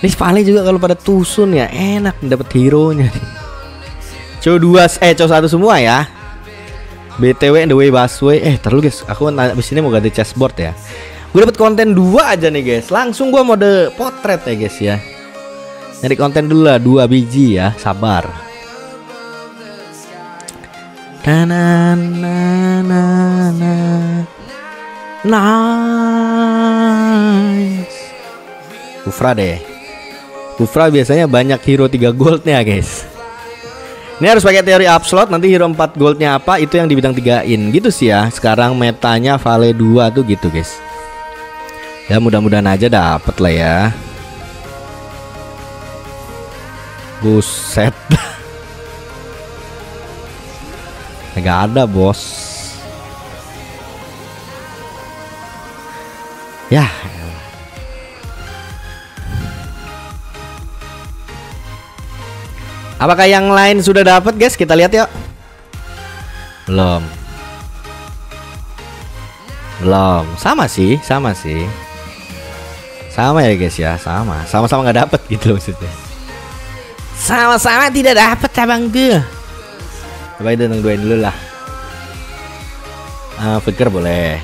Ini paling juga kalau pada tusun ya enak dapat hero nya. Cow dua eh cow satu semua ya. BTW the way busway. Eh terlalu guys. Aku abis ini mau ganti chessboard ya. Gue dapet konten dua aja nih guys. Langsung gue mode potret ya guys ya. Nyari konten dulu lah dua biji ya. Sabar. Na na na na na. Nice. Ufra deh Ufra biasanya banyak hero 3 goldnya guys ini harus pakai teori upslot nanti hero 4 goldnya apa itu yang di bidang 3 in gitu sih ya. Sekarang metanya Vale 2 tuh gitu guys. Ya mudah-mudahan aja dapet lah ya. Buset. Gak ada bos. Ya Apakah yang lain sudah dapat guys? Kita lihat yuk. Belum. Belum. Sama sih, sama sih. Sama ya guys ya, sama. Sama-sama nggak dapat gitu loh maksudnya. Sama-sama tidak dapat abang gue. Coba itu nungguin dulu lah. Ah, fikir boleh.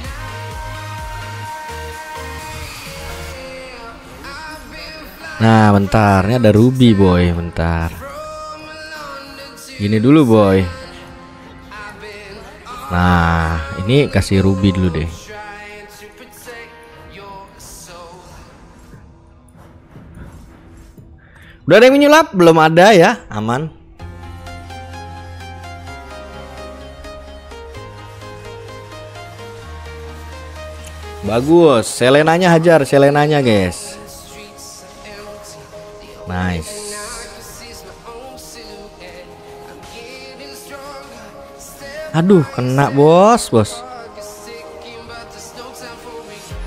Nah, bentar. Ini ada Ruby boy, bentar. Gini dulu boy. Nah ini kasih ruby dulu deh. Udah ada yang menyulap? Belum ada ya? Aman. Bagus. Selenanya hajar Selenanya guys. Nice Aduh, kena bos, bos.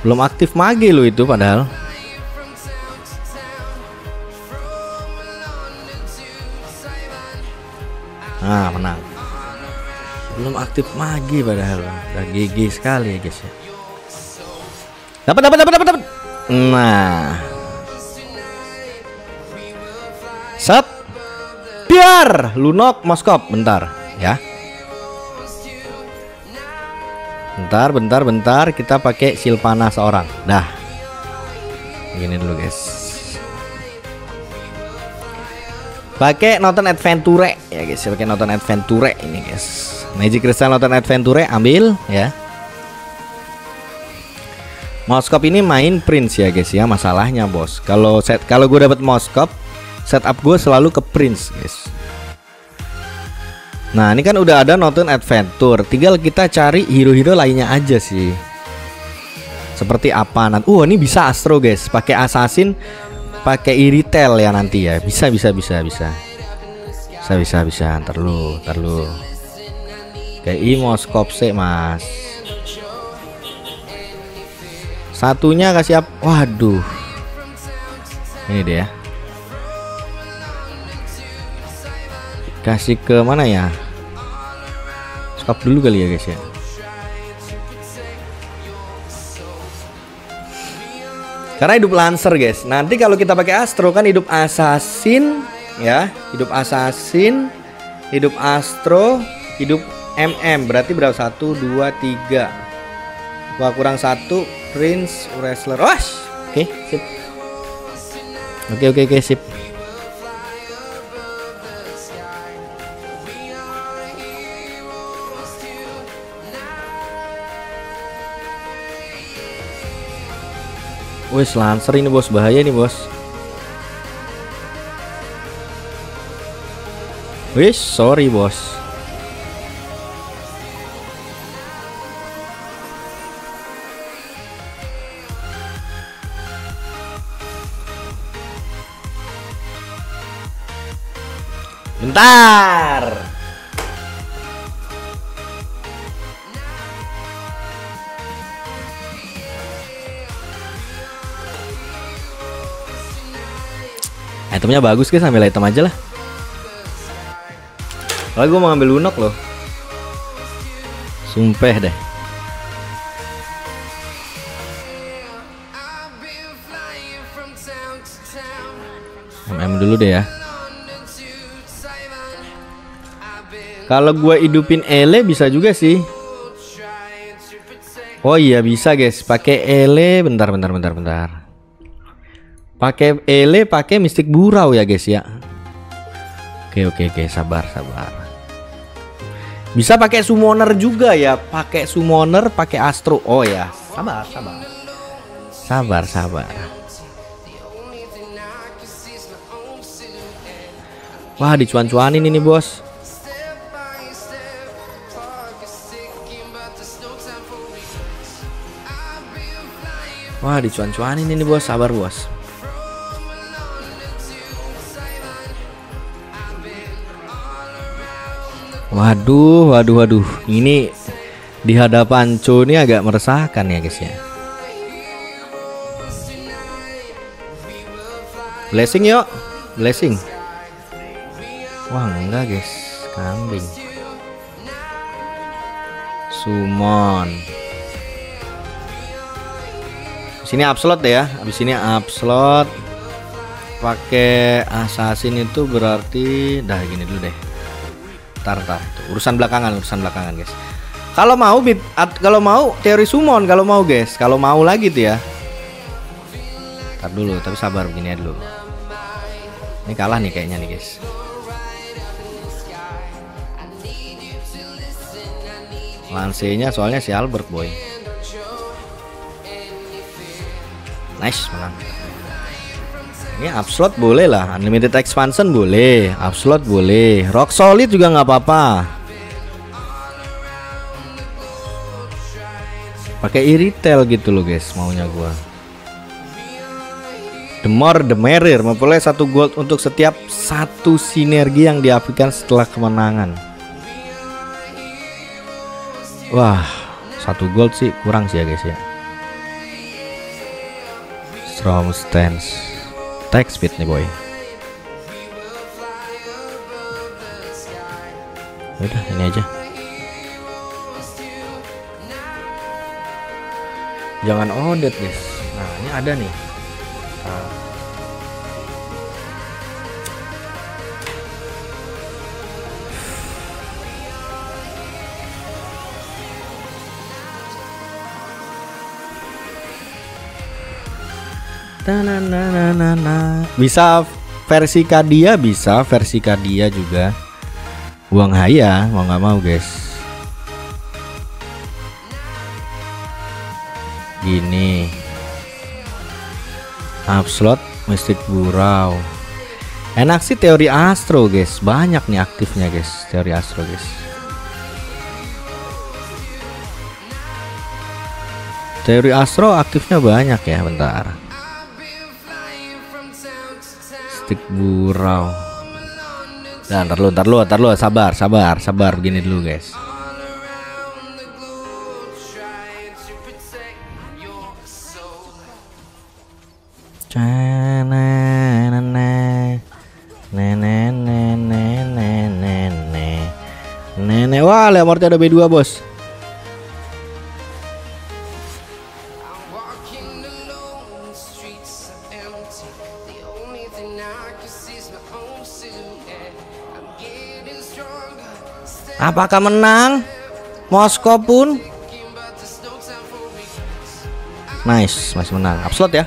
Belum aktif mage lo itu padahal. Nah, menang. Belum aktif mage padahal. Udah GG sekali ya, guys ya. Dapat dapat dapat dapat dapat. Nah. Set. Biar Lunok Moskop bentar ya. Bentar, bentar, bentar. Kita pakai silpana seorang. Dah. Begini dulu, guys. Pakai nonton adventure ya, guys. Pakai nonton adventure ini, guys. Magic Crystal nonton adventure ambil ya. Moskop ini main Prince ya, guys ya. Masalahnya, Bos. Kalau set kalau gue dapat Moskop, setup gue selalu ke Prince, guys. Nah ini kan udah ada nonton adventure. Tinggal kita cari hero-hero lainnya aja sih. Seperti apa nanti Uh ini bisa Astro guys. Pakai assassin pakai iritel ya nanti ya. Bisa bisa bisa bisa. Bisa bisa bisa. Ntar lu Ntar lu. Kayak imoskop sih mas. Satunya kasih apa Waduh. Ini dia kasih ke mana ya? Stop dulu kali ya guys ya. Karena hidup lancer guys. Nanti kalau kita pakai astro kan hidup assassin ya. Hidup assassin hidup astro hidup mm berarti berapa? Satu dua tiga. Wah kurang satu prince wrestler. Oh oke okay, sip. Oke okay, oke okay, oke sip Wes lancer ini bos bahaya nih bos. Wes sorry bos. Bentar. Itemnya bagus guys, ambil item aja lah. Kalau gue mau ambil lunok loh. Sumpah deh. MM dulu deh ya Kalau gue hidupin ele bisa juga sih Oh iya bisa guys pakai ele bentar bentar bentar bentar pakai ele pakai mistik burau ya guys ya. Oke oke oke sabar sabar. Bisa pakai summoner juga ya pakai summoner pakai astro. Oh ya. Sabar sabar. Sabar sabar. Wah dicuan-cuanin ini bos. Wah dicuan-cuanin ini bos. Sabar bos Waduh waduh waduh. Ini di hadapan Co ini agak meresahkan ya guys ya. Blessing yuk. Blessing. Wah enggak guys. Kambing. Summon sini upslot ya. Habis ini upslot. Pakai assassin itu berarti dah gini dulu deh tar tar urusan belakangan urusan belakangan guys. Kalau mau bit kalau mau teori summon kalau mau guys. Kalau mau lagi tuh ya. Tar dulu tapi sabar begini dulu. Ini kalah nih kayaknya nih guys. Lansenya soalnya si Albert boy. Nice menang. Ini upslot boleh lah, unlimited expansion boleh, upslot boleh, rock solid juga nggak apa-apa. Pakai iritel gitu loh guys, maunya gua. The more the merrier, memperoleh satu gold untuk setiap satu sinergi yang diaplikasikan setelah kemenangan. Wah, satu gold sih kurang sih ya guys ya. Strong stance Attack speed nih boy. Udah ini aja. Jangan odet guys. Nah ini ada nih. Nah. Bisa versi Kadia bisa, versi Kadia juga. Buang Haya mau nggak mau guys. Gini. Upslot Mystic Burau. Enak sih teori Astro guys, banyak nih aktifnya guys, teori Astro guys. Teori Astro aktifnya banyak ya, bentar. Burau. Dan lu, ntar lu, ntar sabar, sabar, sabar, begini dulu guys. Nenek, wah, Leomorti ada B2 bos. Apakah menang? Moskow pun Nice, masih menang. Upslot ya.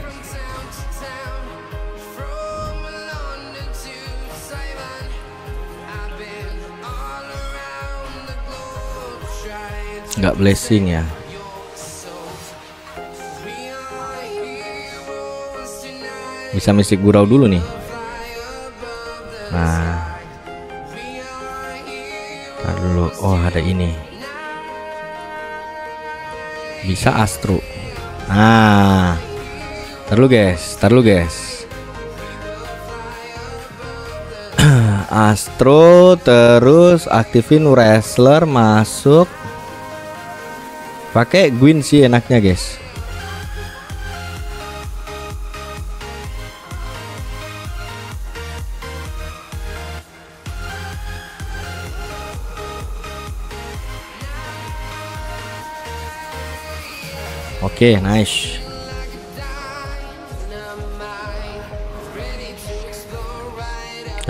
Enggak blessing ya. Bisa mistik gurau dulu nih. Nah, dulu. Oh ada ini. Bisa astro. Nah terlalu guys terlalu guys. Astro terus aktifin wrestler masuk. Pakai Gwyn sih enaknya guys Oke, okay, nice.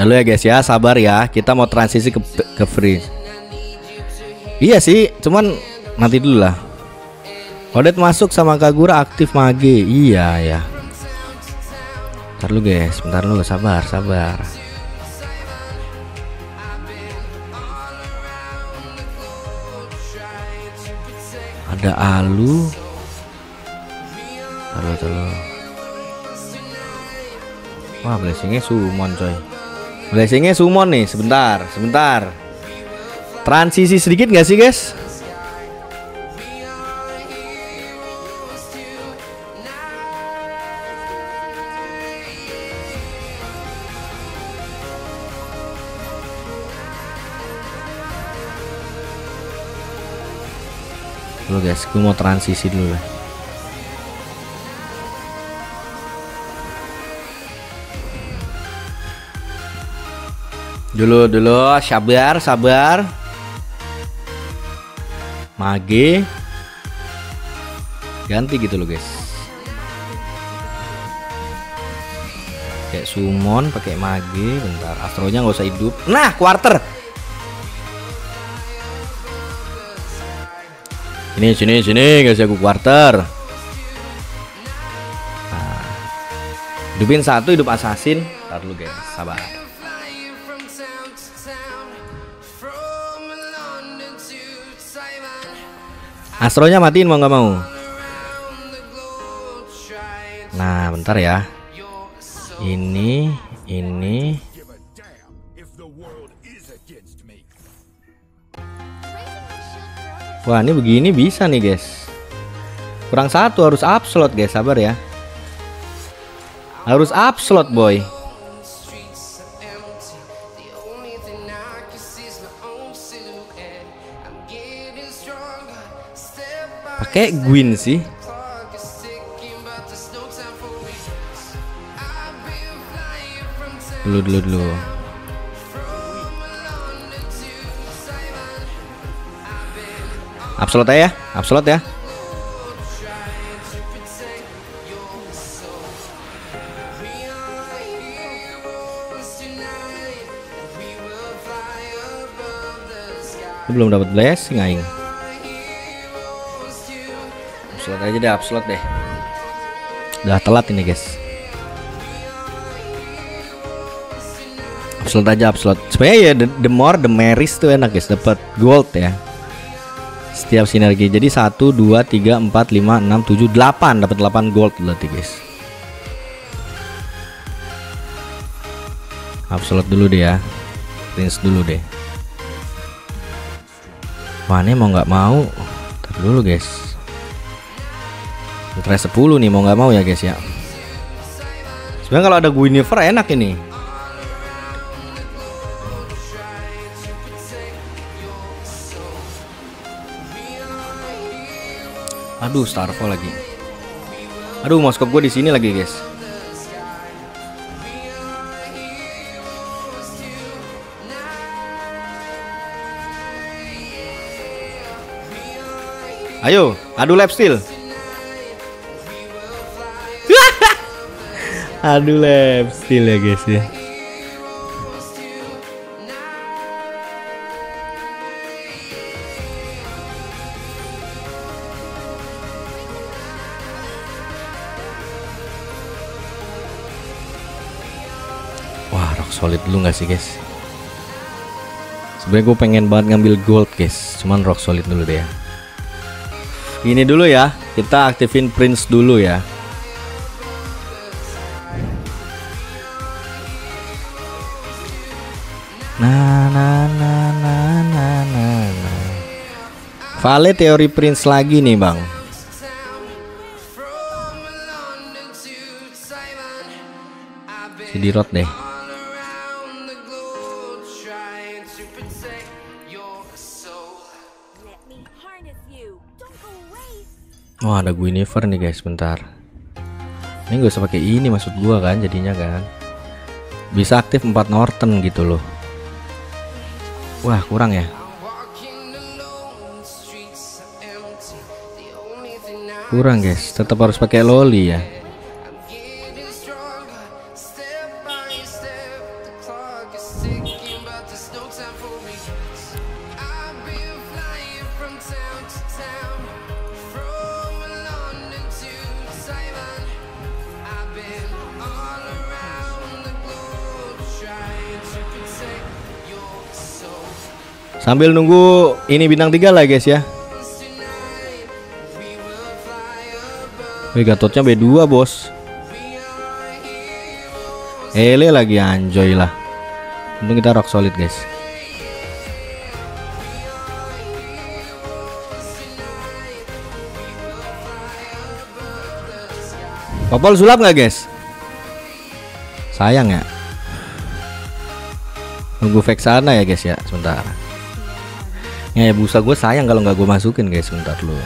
Lalu ya guys ya, sabar ya. Kita mau transisi ke ke free. Iya sih, cuman nanti dulu lah. Odet masuk sama Kagura aktif mage. Iya ya. Bentar lu guys, bentar lu sabar, sabar. Ada alu. Taruh, taruh. Wah, blessingnya sumon coy. Blessingnya sumon nih, sebentar, sebentar. Transisi sedikit nggak sih guys? Dulu guys, gue mau transisi dulu lah. Dulu dulu, sabar, sabar. Mage. Ganti gitu loh, guys. Kayak summon pakai mage, bentar. Astronya nggak usah hidup. Nah, quarter. Sini, sini, sini, guys aku quarter. Nah. Hidupin satu, hidup assassin. Ntar dulu guys, sabar. Astronya matiin mau nggak mau? Nah, bentar ya. Ini, ini. Wah, ini begini bisa nih, guys. Kurang satu harus up slot, guys. Sabar ya. Harus up slot, boy. Pakai Gwyn sih. Dulu dulu dulu. Absolut ya, absolut ya. belum dapat blessing aing upslot aja deh upslot deh. Udah telat ini guys. Upslot aja upslot sebenarnya ya the, the more the meris tuh enak guys. Dapat gold ya. Setiap sinergi. Jadi 1 2 3 4 5 6 7 8 dapat 8 gold berarti guys. Upslot dulu deh ya. Prince dulu deh. Ini mau nggak mau? Ntar dulu guys Putra 10 nih mau nggak mau ya guys ya. Sebenarnya kalau ada Guinevere enak ini. Aduh, Starfall lagi. Aduh, moskop gue di sini lagi, guys. Ayo, adu lap steal. Aduh lab still ya guys ya. Wah, rock solid dulu nggak sih guys? Sebenarnya gue pengen banget ngambil gold guys, cuman rock solid dulu deh ya. Ini dulu ya, kita aktifin prince dulu ya. Vale teori Prince lagi nih, Bang. Sidirot deh. Oh ada Guinevere nih guys, bentar. Ini gak usah pakai ini maksud gua kan jadinya kan. Bisa aktif 4 Norton gitu loh. Wah, kurang ya. Kurang, guys. Tetap harus pakai loli ya. Sambil nunggu ini bintang tiga lah guys ya. Wih Gatotnya B2 bos Ele lagi anjoy lah Untung kita rock solid guys Popol sulap nggak guys? Sayang ya. Nunggu sana ya guys ya sebentar. Ya, ya busa gue sayang kalau nggak gue masukin guys sebentar dulu.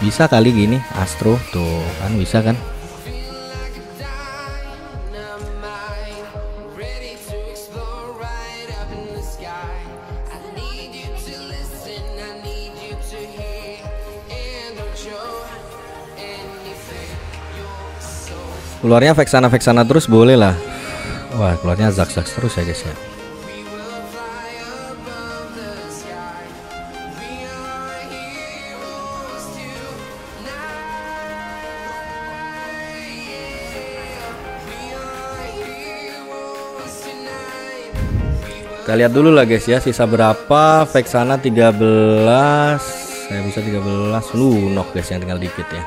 Bisa kali gini Astro. Tuh kan bisa kan? keluarnya Vexana Vexana terus boleh lah. Wah keluarnya Zax Zax terus ya guys ya lihat dulu lah guys ya. Sisa berapa? Vexana 13 saya bisa 13 lunok guys yang tinggal dikit ya.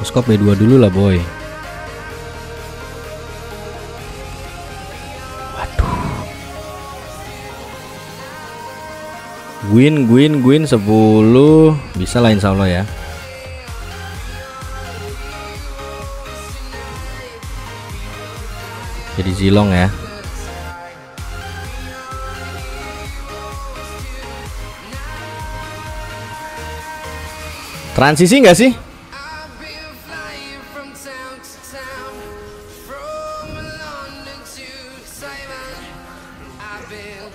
Skop B2 dulu lah boy. Gwyn Gwyn Gwyn 10 Bisa lah insya Allah ya Jadi zilong ya Transisi nggak sih?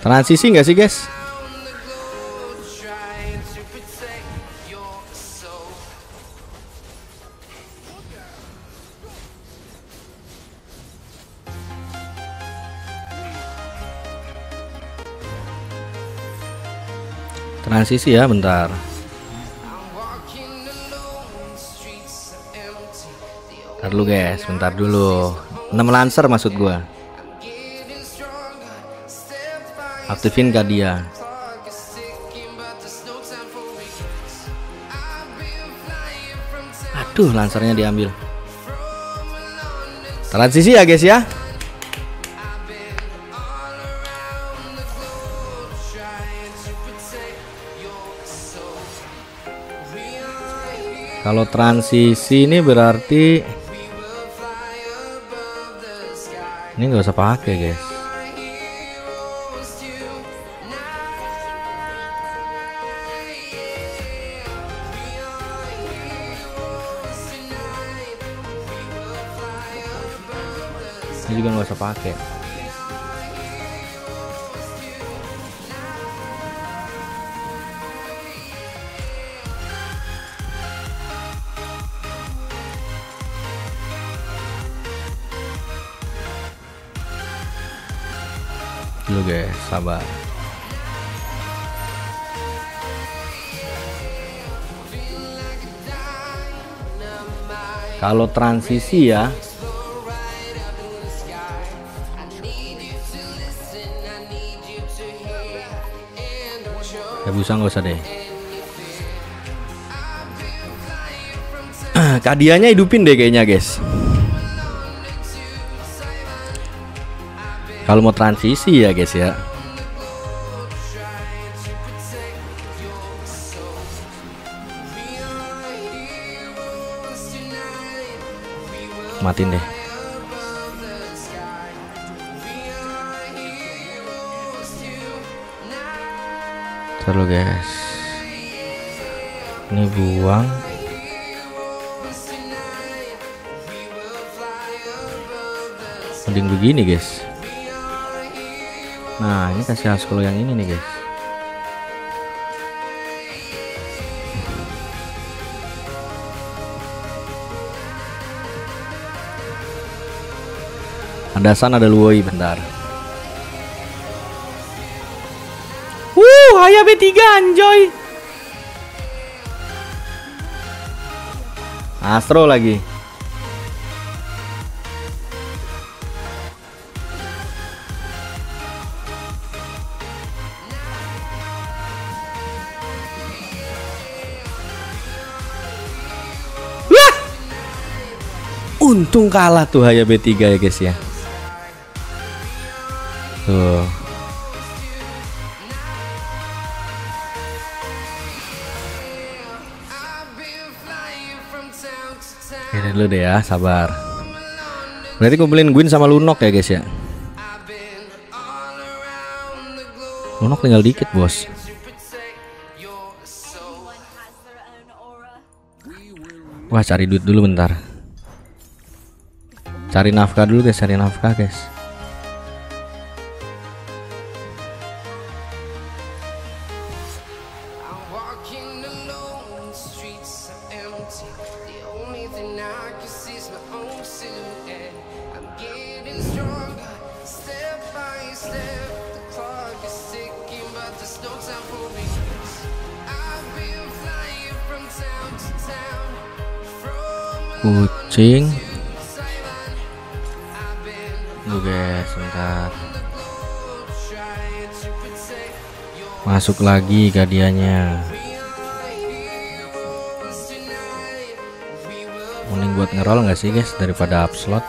Transisi nggak sih guys? Transisi ya bentar. Bentar dulu guys, bentar dulu. 6 lancer maksud gua. aktifin gak dia aduh lancernya diambil transisi ya guys ya kalau transisi ini berarti ini nggak usah pakai guys. Ini juga nggak usah pakai sabar. Kalau transisi ya. Ya bisa nggak usah deh. Kadianya hidupin deh kayaknya guys. Kalau mau transisi ya guys ya matiin deh. Seru guys. Ini buang. Mending begini guys. Nah ini kasih askul yang ini nih guys Ada San ada Luoi bentar. Wuh, Haya B3 anjoy. Astro lagi. Untung kalah tuh Haya B3 ya guys ya. Tuh. Ini dulu deh ya, sabar. Berarti kumpulin Gwyn sama Lunok ya guys ya. Lunok tinggal dikit bos. Wah cari duit dulu bentar. Cari nafkah dulu guys, cari nafkah guys. Kucing. Tuh guys bentar masuk lagi kadiannya mending buat ngerol nggak sih guys daripada upslot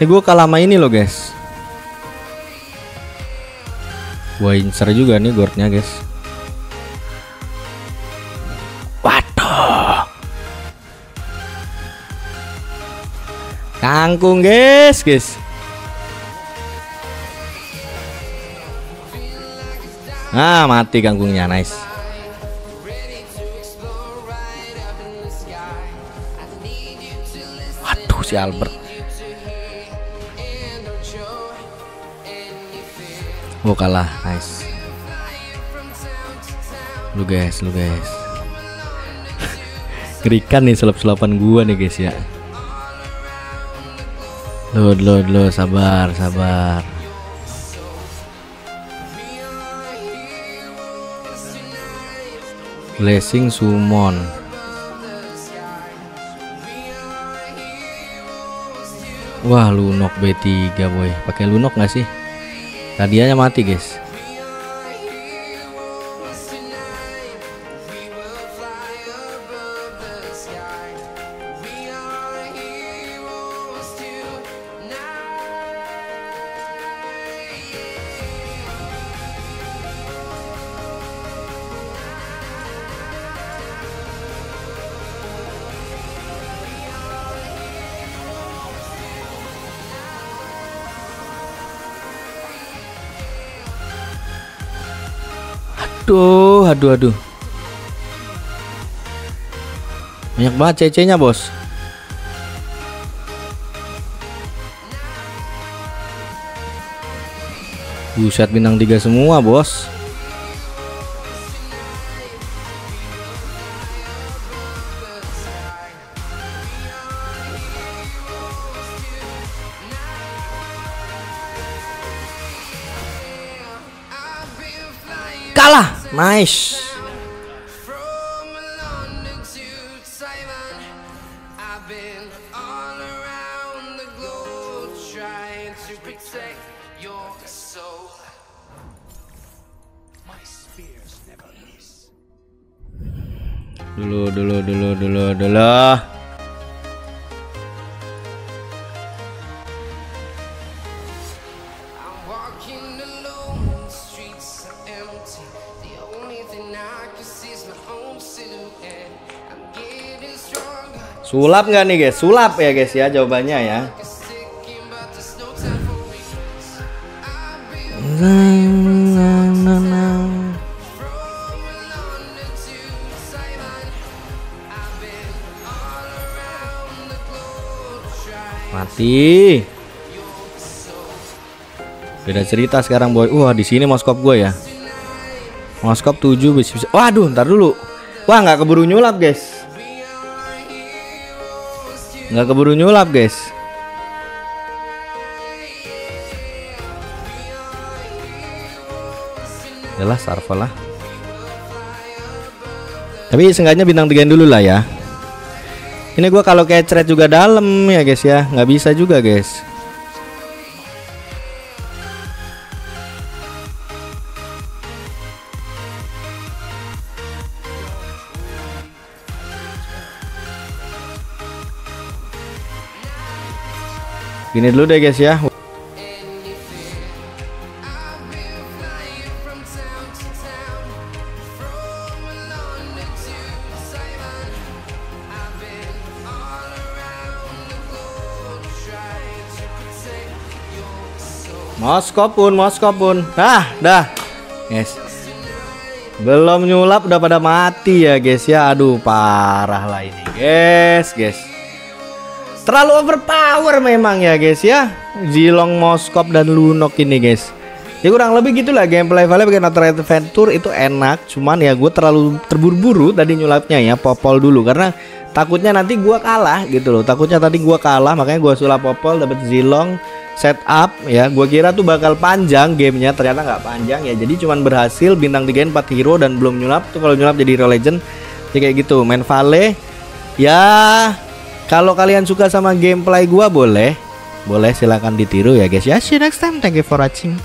Ini gue kalah sama ini loh guys. Gue incer juga nih gordnya guys. Waduh. Kangkung guys guys. Nah mati kangkungnya nice. Waduh si Albert Oh kalah, nice. Lu guys, lu guys. Ngerikan nih sulap-sulapan gua nih guys ya. Load, load, load, sabar, sabar. Blessing summon. Wah, lunok B3 boy. Pakai lunok nggak sih? Tadianya mati, guys. Aduh, aduh, aduh. Banyak banget CC-nya, Bos. Buset bintang tiga semua, Bos. Nice. Dulu, dulu, dulu, dulu, dulu. Sulap nggak nih guys? Sulap ya guys ya jawabannya ya. Mati. Beda cerita sekarang boy. Wah di sini moskop gue ya. Moskop 7 bisa, bisa. Waduh, ntar dulu. Wah nggak keburu nyulap guys. Nggak keburu nyulap guys. Yalah Sarva lah. Tapi seenggaknya bintang tiga dulu lah ya. Ini gua kalau kecret juga dalam ya guys ya, nggak bisa juga guys. Gini dulu deh guys ya. Moskow pun, Moskow pun. Nah, dah. Guys. Belum nyulap udah pada mati ya, guys ya. Aduh, parah lah ini, guys, guys. Terlalu overpower memang ya, guys ya. Zilong, Moskop dan Lunok ini, guys. Ya kurang lebih gitulah gameplay Vale bikin Outer Adventure itu enak, cuman ya gue terlalu terburu-buru tadi nyulapnya ya, popol dulu. Karena takutnya nanti gua kalah gitu loh. Takutnya tadi gua kalah makanya gua sulap popol dapat Zilong setup ya. Gua kira tuh bakal panjang gamenya ternyata nggak panjang ya. Jadi cuman berhasil bintang 3 4 hero dan belum nyulap. Tuh kalau nyulap jadi hero legend ya kayak gitu. Main Vale ya kalau kalian suka sama gameplay gua boleh. Boleh silahkan ditiru ya guys. Ya see you next time. Thank you for watching